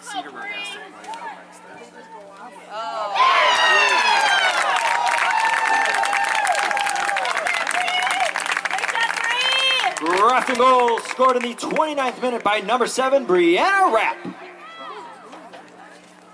Cedarburg has and goal scored in the 29th minute by number 7, Brianna Rapp.